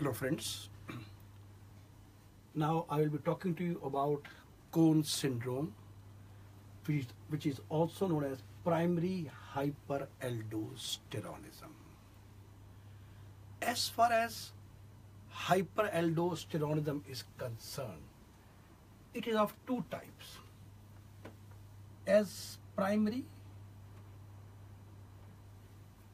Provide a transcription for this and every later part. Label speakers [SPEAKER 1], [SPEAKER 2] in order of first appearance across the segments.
[SPEAKER 1] Hello friends. Now I will be talking to you about Conn syndrome, which, which is also known as primary hyperaldosteronism. As far as hyperaldosteronism is concerned, it is of two types. As primary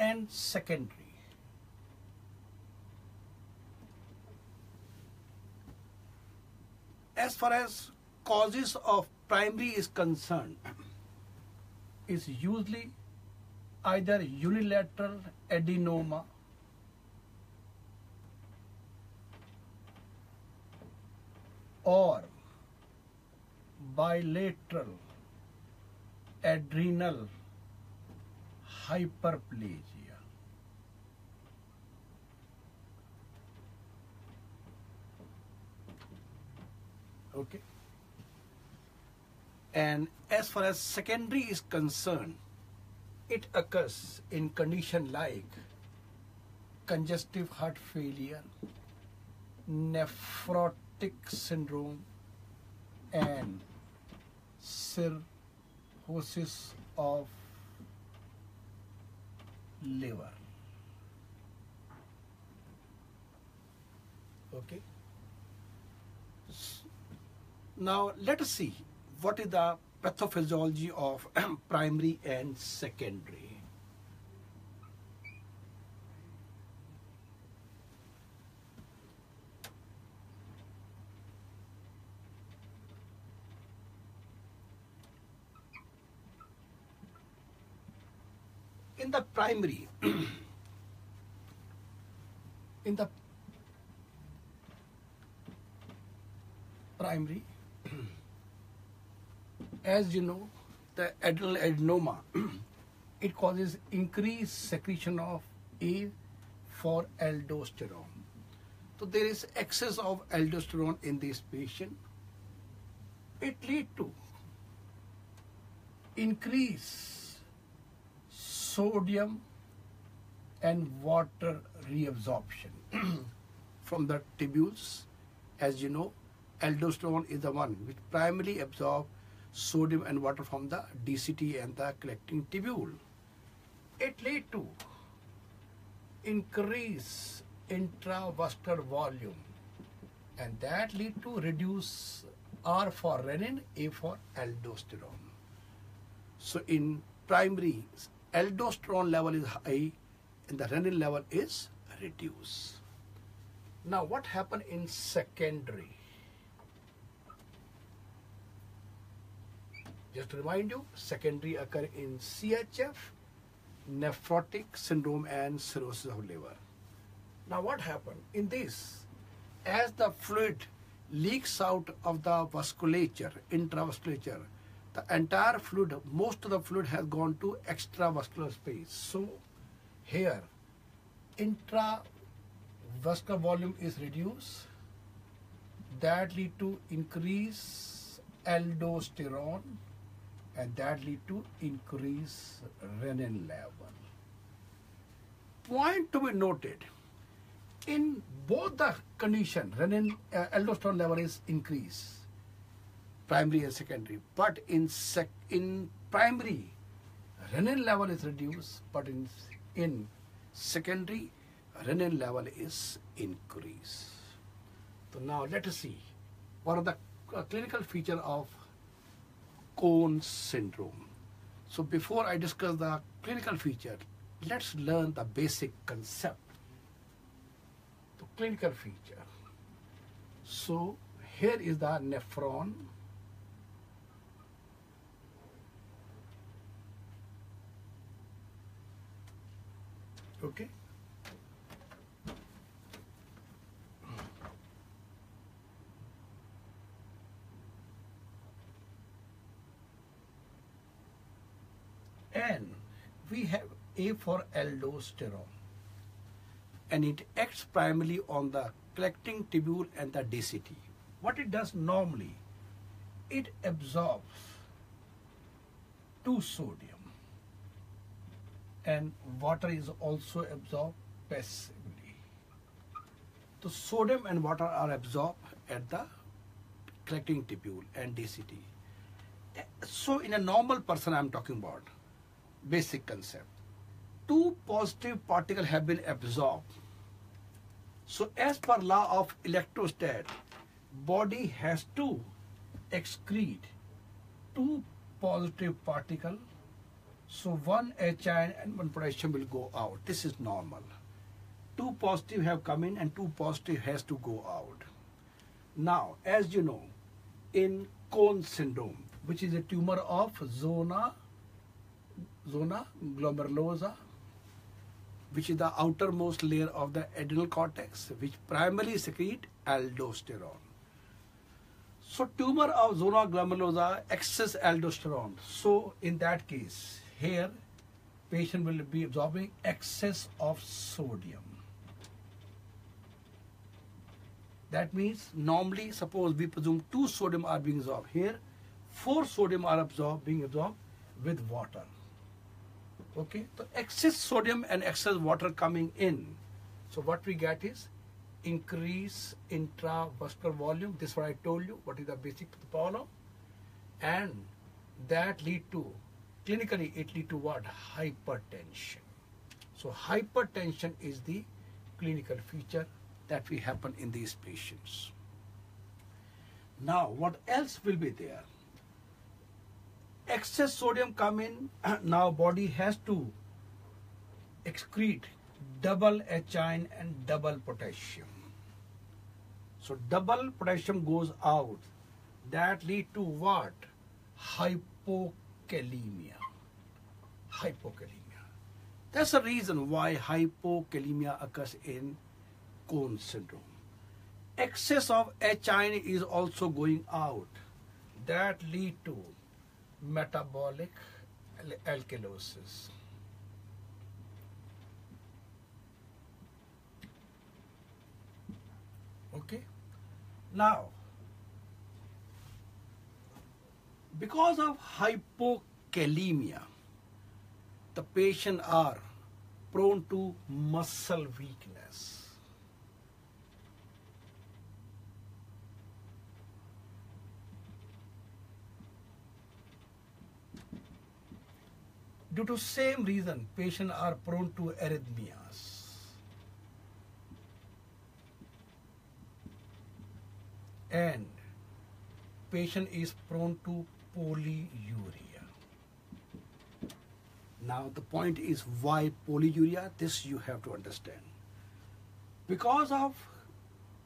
[SPEAKER 1] and secondary. As far as causes of primary is concerned, is usually either unilateral adenoma or bilateral adrenal hyperplasia. Okay. And as far as secondary is concerned, it occurs in condition like congestive heart failure, nephrotic syndrome, and cirrhosis of liver. Okay. Now let us see what is the pathophysiology of primary and secondary. In the primary, in the primary, as you know, the adrenal adenoma, it causes increased secretion of A for aldosterone. So there is excess of aldosterone in this patient. It lead to increase sodium and water reabsorption from the tubules. As you know, aldosterone is the one which primarily absorb sodium and water from the DCT and the collecting tubule. It lead to increase intravascular volume and that lead to reduce R for renin, A for aldosterone. So in primary, aldosterone level is high and the renin level is reduced. Now what happened in secondary? Just to remind you, secondary occur in CHF, nephrotic syndrome and cirrhosis of liver. Now what happened? In this, as the fluid leaks out of the vasculature, intravasculature, the entire fluid, most of the fluid has gone to extravascular space. So here, intravascular volume is reduced. That lead to increase aldosterone and that lead to increase renin level. Point to be noted, in both the condition, renin uh, aldosterone level is increased, primary and secondary. But in sec, in primary, renin level is reduced, but in in secondary, renin level is increased. So now let us see what are the uh, clinical feature of Conn syndrome. So before I discuss the clinical feature, let's learn the basic concept. The clinical feature. So here is the nephron. Okay. and we have A for aldosterone and it acts primarily on the collecting tubule and the DCT. What it does normally, it absorbs two sodium and water is also absorbed passively. The sodium and water are absorbed at the collecting tubule and DCT. So in a normal person I'm talking about, basic concept. Two positive particles have been absorbed. So as per law of electrostat, body has to excrete two positive particles. So one H ion and one potassium will go out. This is normal. Two positive have come in and two positive has to go out. Now, as you know, in Conn syndrome, which is a tumor of zona, zona glomerulosa, which is the outermost layer of the adrenal cortex, which primarily secrete aldosterone. So tumor of zona glomerulosa excess aldosterone. So in that case, here patient will be absorbing excess of sodium. That means normally suppose we presume two sodium are being absorbed. Here four sodium are absorbed being absorbed with water. Okay, so excess sodium and excess water coming in. So what we get is increase intravascular volume. This is what I told you. What is the basic problem? And that lead to clinically it lead to what? Hypertension. So hypertension is the clinical feature that we happen in these patients. Now, what else will be there? Excess sodium come in, now body has to excrete double H ion and double potassium. So double potassium goes out. That lead to what? Hypokalemia. Hypokalemia. That's the reason why hypokalemia occurs in Conn syndrome. Excess of H ion is also going out. That lead to metabolic alkalosis. Okay. Now, because of hypokalemia, the patient are prone to muscle weakness. Due to same reason, patients are prone to arrhythmias. And patient is prone to polyuria. Now the point is why polyuria? This you have to understand. Because of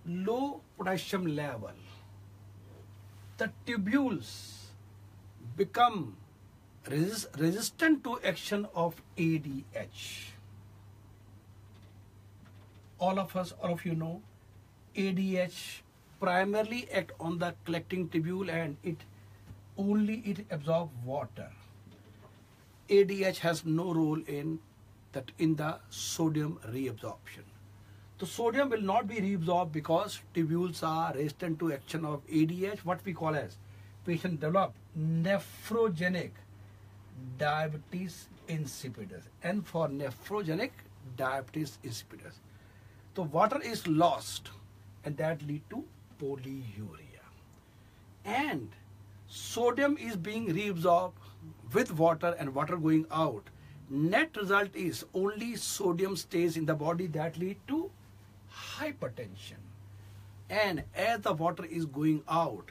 [SPEAKER 1] low potassium level, the tubules become resist, resistant to action of ADH. All of us, all of you know, ADH primarily act on the collecting tubule and it only it absorb water. ADH has no role in that in the sodium reabsorption. The sodium will not be reabsorbed because tubules are resistant to action of ADH, what we call as patient develop nephrogenic diabetes insipidus and for nephrogenic diabetes insipidus. So water is lost and that lead to polyuria. And sodium is being reabsorbed with water and water going out. Net result is only sodium stays in the body that lead to hypertension. And as the water is going out,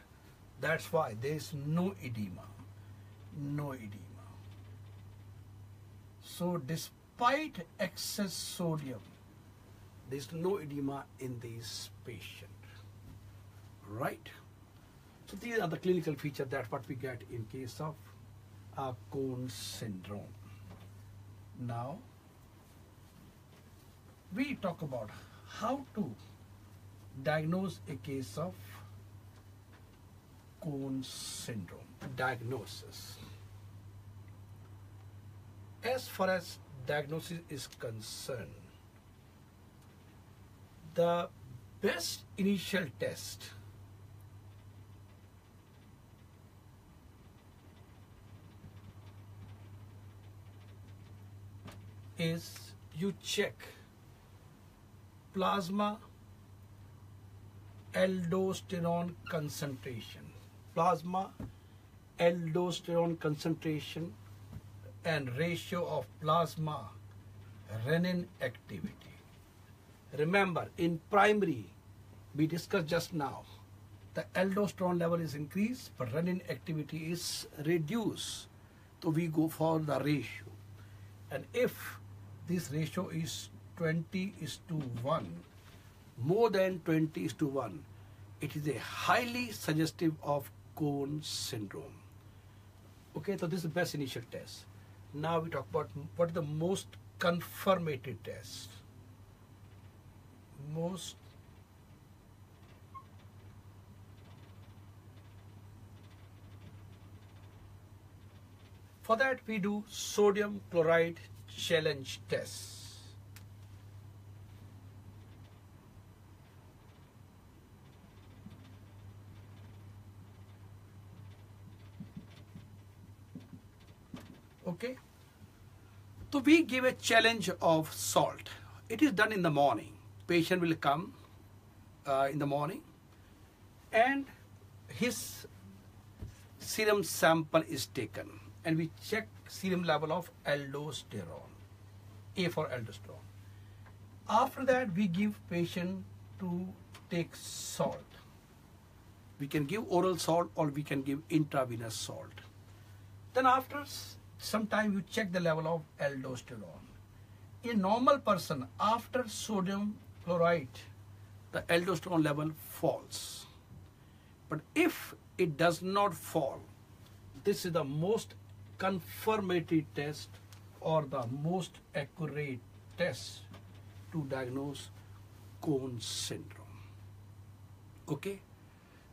[SPEAKER 1] that's why there is no edema. No edema. So despite excess sodium, there is no edema in these patients. Right? So these are the clinical features that what we get in case of uh, Conn syndrome. Now, we talk about how to diagnose a case of Conn syndrome. Diagnosis. As far as diagnosis is concerned, the best initial test is you check plasma aldosterone concentration. Plasma aldosterone concentration and ratio of plasma renin activity. Remember, in primary, we discussed just now, the aldosterone level is increased, but renin activity is reduced. So we go for the ratio. And if this ratio is 20 is to 1, more than 20 is to 1, it is a highly suggestive of Conn syndrome. Okay, so this is the best initial test. Now we talk about what is the most confirmative test. Most For that we do sodium chloride challenge test. Okay. So we give a challenge of salt. It is done in the morning. Patient will come uh, in the morning and his serum sample is taken and we check serum level of aldosterone, A for aldosterone. After that, we give patient to take salt. We can give oral salt or we can give intravenous salt. Then after some time, you check the level of aldosterone. In normal person, after sodium chloride, the aldosterone level falls. But if it does not fall, this is the most confirmatory test or the most accurate test to diagnose Conn syndrome. Okay?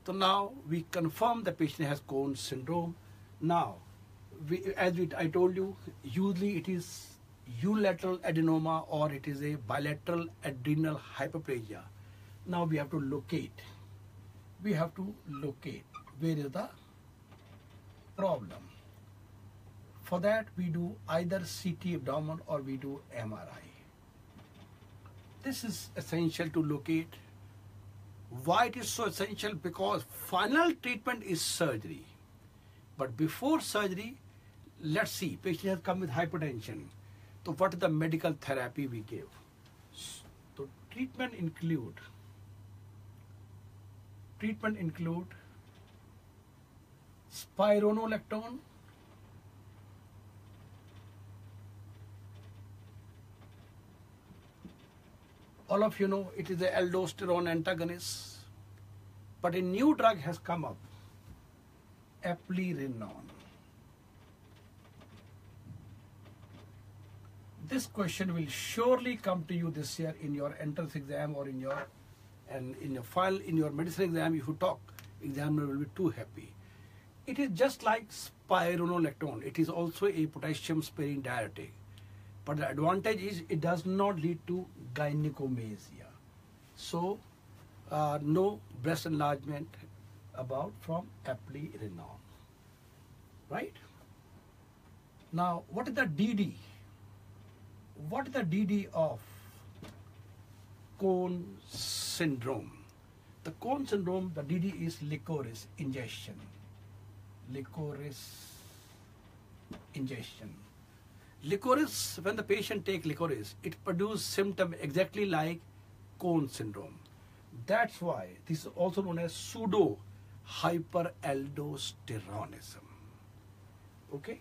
[SPEAKER 1] So now we confirm the patient has Conn syndrome. Now, we, as we, I told you, usually it is unilateral adenoma or it is a bilateral adrenal hyperplasia. Now we have to locate. We have to locate where is the problem. For that, we do either CT abdomen or we do MRI. This is essential to locate. Why it is so essential? Because final treatment is surgery. But before surgery, let's see, patient has come with hypertension. So what the medical therapy we give? So treatment include treatment include spironolactone all of you know it is the aldosterone antagonist. But a new drug has come up, eplerenone. This question will surely come to you this year in your entrance exam or in your and in your file in your medicine exam if you talk, examiner will be too happy. It is just like spironolactone. It is also a potassium sparing diuretic. But the advantage is it does not lead to gynecomastia. So, uh, no breast enlargement about from eplerenone. Right? Now, what is the DD? What is the DD of Conn syndrome? The Conn syndrome, the DD is licorice ingestion. Licorice ingestion. Licorice, when the patient take licorice, it produces symptom exactly like Conn syndrome. That's why this is also known as pseudo hyperaldosteronism. Okay.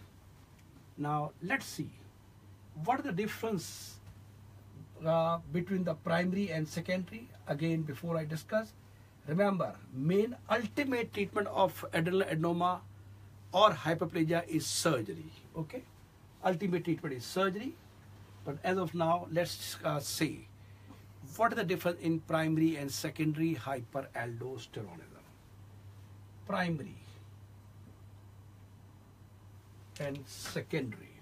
[SPEAKER 1] Now let's see what is the difference uh, between the primary and secondary. Again, before I discuss, remember main ultimate treatment of adrenal adenoma or hyperplasia is surgery. Okay ultimate treatment is surgery. But as of now, let's uh, see what is the difference in primary and secondary hyperaldosteronism. Primary and secondary.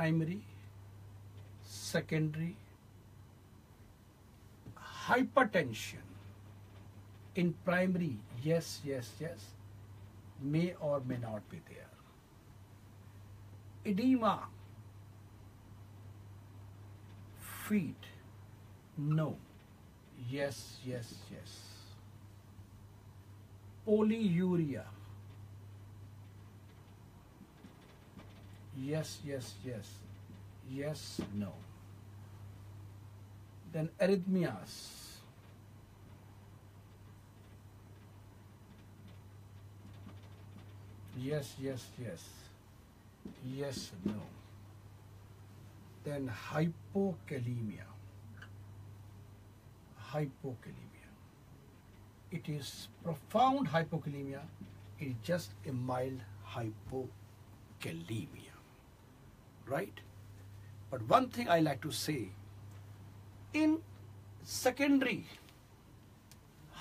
[SPEAKER 1] Primary secondary hypertension in primary yes yes yes may or may not be there. Edema, feet, no. Yes, yes, yes. Polyuria. Yes, yes, yes. Yes, no. Then arrhythmias. Yes, yes, yes. Yes, no. Then hypokalemia. Hypokalemia. It is profound hypokalemia. It is just a mild hypokalemia. Right? But one thing I like to say in secondary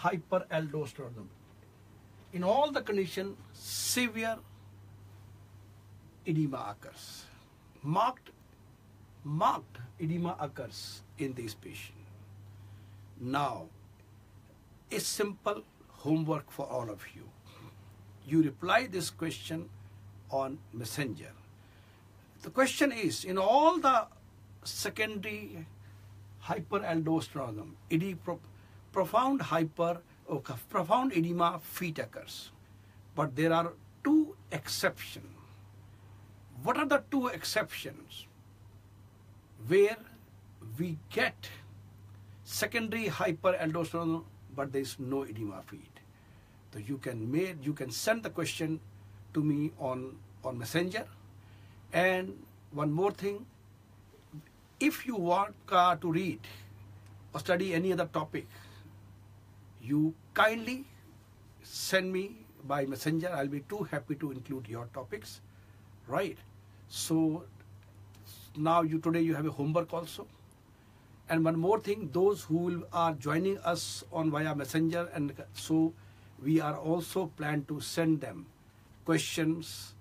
[SPEAKER 1] hyperaldosteronism, in all the condition, severe edema occurs. Marked, marked edema occurs in this patient. Now, a simple homework for all of you. You reply this question on Messenger. The question is, in all the secondary hyperaldosteronism, pro- profound hyper, oh, or profound edema feet occurs. But there are two exceptions. What are the two exceptions where we get secondary hyperaldosteronism, but there is no edema feet? So you can make, you can send the question to me on on Messenger. And one more thing, if you want uh, to read or study any other topic, you kindly send me by messenger. I'll be too happy to include your topics, right? So now you today you have a homework also. And one more thing, those who are joining us on via messenger, and so we are also plan to send them questions